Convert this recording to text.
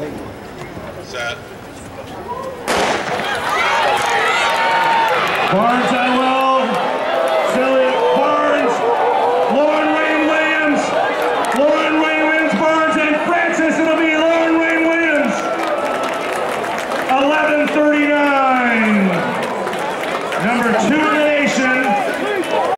Set. Barnes on Weld. Silliott Barnes. Lauren Rain Williams. Lauren Rain Williams Barnes and Francis. It'll be Lauren Rain Williams. 1139. Number two in the nation.